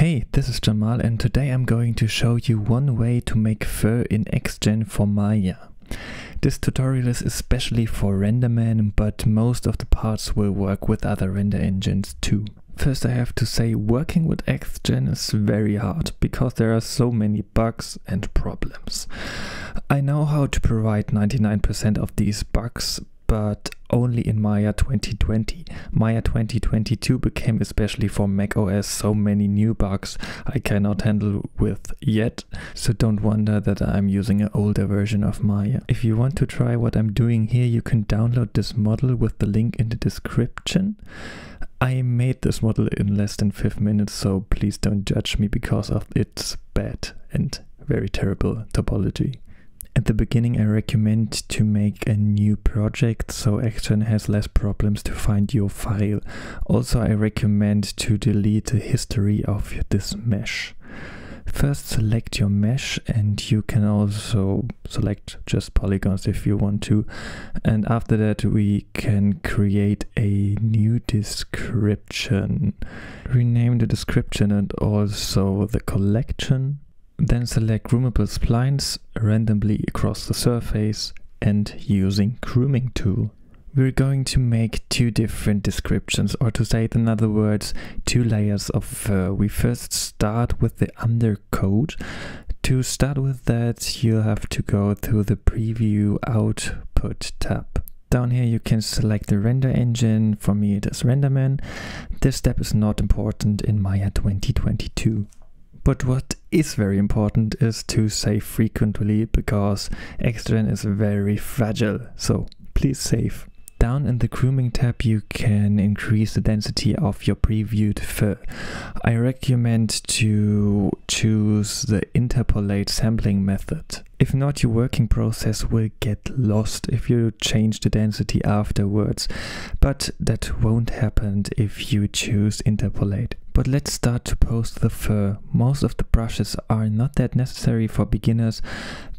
Hey, this is Jamal and today I'm going to show you one way to make fur in XGen for Maya. This tutorial is especially for RenderMan, but most of the parts will work with other render engines too. First I have to say working with XGen is very hard because there are so many bugs and problems. I know how to provide 99% of these bugs, but only in Maya 2020. Maya 2022 became especially for macOS so many new bugs I cannot handle with yet, so don't wonder that I'm using an older version of Maya. If you want to try what I'm doing here, you can download this model with the link in the description. I made this model in less than 5 minutes, so please don't judge me because of its bad and very terrible topology. At the beginning I recommend to make a new project so XGen has less problems to find your file. Also I recommend to delete the history of this mesh. First select your mesh and you can also select just polygons if you want to. And after that we can create a new description. Rename the description and also the collection then select groomable splines randomly across the surface and using grooming tool. We're going to make two different descriptions, or to say it in other words, two layers of fur. We first start with the undercoat. To start with that, you'll have to go to the preview output tab. Down here you can select the render engine, for me it is RenderMan. This step is not important in Maya 2022. But what is very important is to save frequently because XGen is very fragile, so please save. Down in the grooming tab you can increase the density of your previewed fur. I recommend to choose the interpolate sampling method. If not, your working process will get lost if you change the density afterwards, but that won't happen if you choose interpolate. But let's start to post the fur. Most of the brushes are not that necessary for beginners.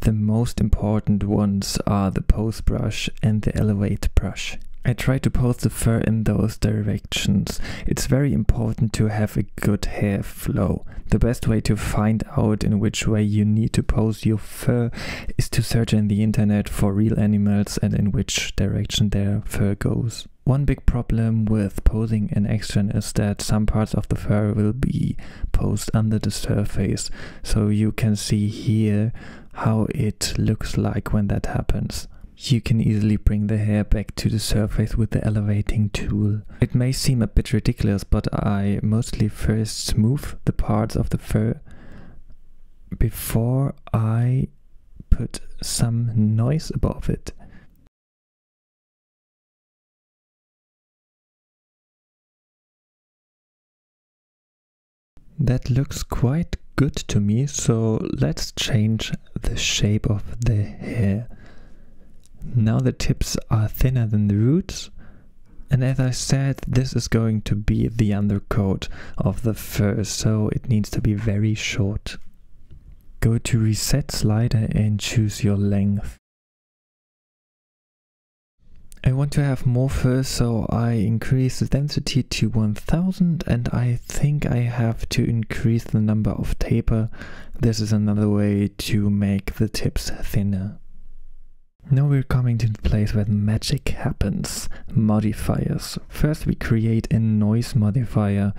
The most important ones are the pose brush and the elevate brush. I try to pose the fur in those directions. It's very important to have a good hair flow. The best way to find out in which way you need to pose your fur is to search in the internet for real animals and in which direction their fur goes. One big problem with posing an action is that some parts of the fur will be posed under the surface, so you can see here how it looks like when that happens. You can easily bring the hair back to the surface with the elevating tool. It may seem a bit ridiculous, but I mostly first smooth the parts of the fur before I put some noise above it. That looks quite good to me, so let's change the shape of the hair. Now the tips are thinner than the roots. And as I said, this is going to be the undercoat of the fur, so it needs to be very short. Go to reset slider and choose your length. I want to have more fur, so I increase the density to 1000 and I think I have to increase the number of taper. This is another way to make the tips thinner. Now we're coming to the place where magic happens. Modifiers. First we create a noise modifier.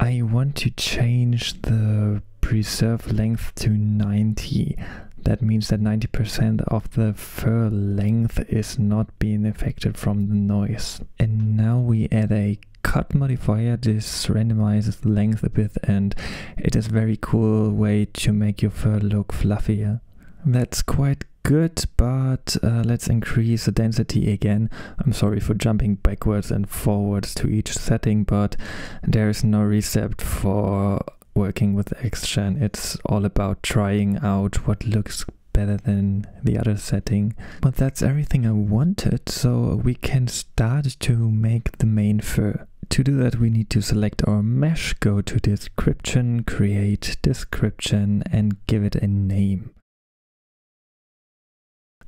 I want to change the preserve length to 90. That means that 90% of the fur length is not being affected from the noise. And now we add a cut modifier. This randomizes length a bit and it is a very cool way to make your fur look fluffier. That's quite good, but uh, let's increase the density again. I'm sorry for jumping backwards and forwards to each setting, but there is no recept for working with XGen. It's all about trying out what looks better than the other setting. But that's everything I wanted, so we can start to make the main fur. To do that we need to select our mesh, go to description, create description and give it a name.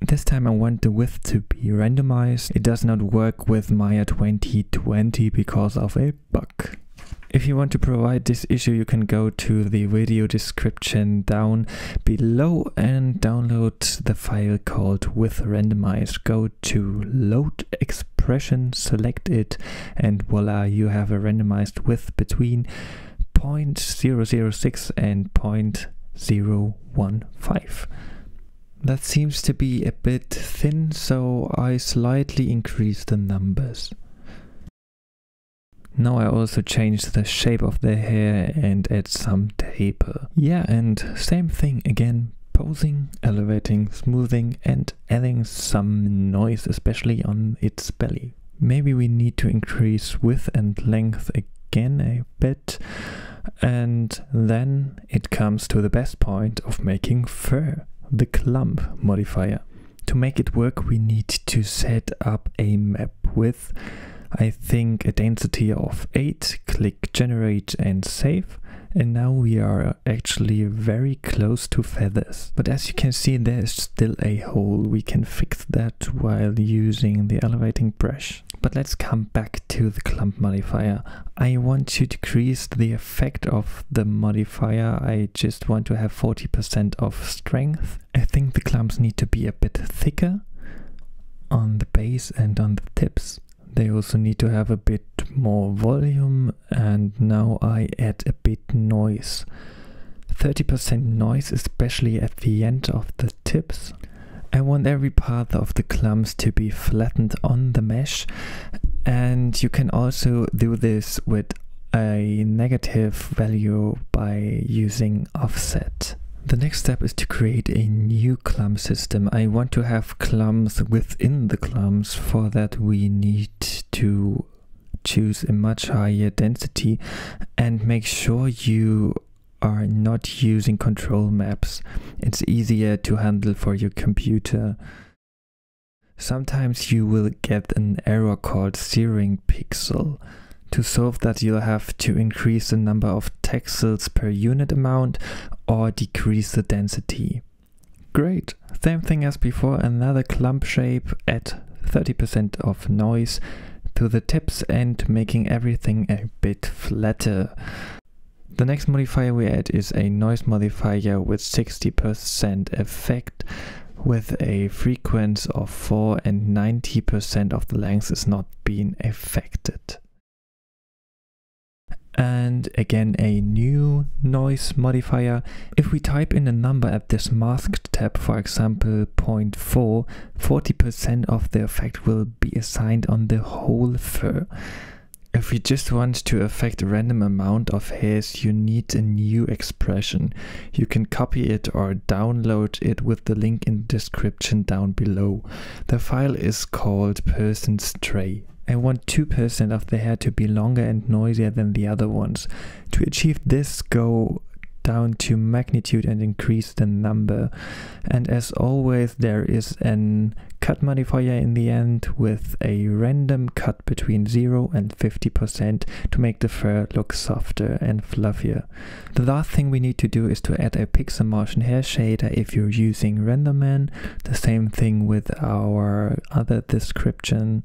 This time I want the width to be randomized. It does not work with Maya 2020 because of a bug. If you want to provide this issue, you can go to the video description down below and download the file called with randomize. Go to load expression, select it, and voila, you have a randomized width between 0.006 and 0.015. That seems to be a bit thin, so I slightly increase the numbers. Now I also changed the shape of the hair and add some taper. Yeah, and same thing again, posing, elevating, smoothing and adding some noise, especially on its belly. Maybe we need to increase width and length again a bit. And then it comes to the best point of making fur, the clump modifier. To make it work we need to set up a map with I think a density of 8, click generate and save. And now we are actually very close to feathers. But as you can see there is still a hole. We can fix that while using the elevating brush. But let's come back to the clump modifier. I want to decrease the effect of the modifier. I just want to have 40% of strength. I think the clumps need to be a bit thicker on the base and on the tips. They also need to have a bit more volume and now I add a bit noise. 30% noise especially at the end of the tips. I want every part of the clumps to be flattened on the mesh and you can also do this with a negative value by using offset. The next step is to create a new clump system. I want to have clumps within the clumps. For that we need to choose a much higher density and make sure you are not using control maps. It's easier to handle for your computer. Sometimes you will get an error called steering pixel. To solve that you'll have to increase the number of texels per unit amount or decrease the density. Great, same thing as before, another clump shape at 30% of noise to the tips and making everything a bit flatter. The next modifier we add is a noise modifier with 60% effect with a frequency of 4 and 90% of the length is not being affected and again a new noise modifier. If we type in a number at this masked tab, for example 0.4, 40% of the effect will be assigned on the whole fur. If we just want to affect a random amount of hairs, you need a new expression. You can copy it or download it with the link in the description down below. The file is called percent stray. I want 2% of the hair to be longer and noisier than the other ones. To achieve this, go down to magnitude and increase the number. And as always, there is an cut modifier in the end with a random cut between 0 and 50% to make the fur look softer and fluffier. The last thing we need to do is to add a Pixelmotion hair shader if you're using RenderMan. The same thing with our other description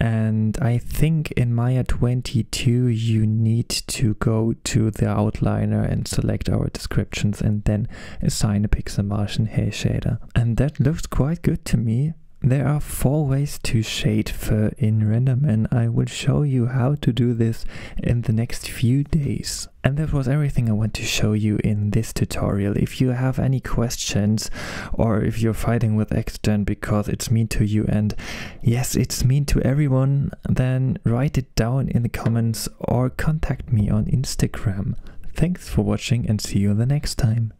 and I think in Maya 22 you need to go to the outliner and select our descriptions and then assign a Pixelmotion hair shader. And that looks quite good to me. There are four ways to shade fur in RenderMan. I will show you how to do this in the next few days. And that was everything I want to show you in this tutorial. If you have any questions or if you're fighting with XGen because it's mean to you and yes, it's mean to everyone, then write it down in the comments or contact me on Instagram. Thanks for watching and see you the next time.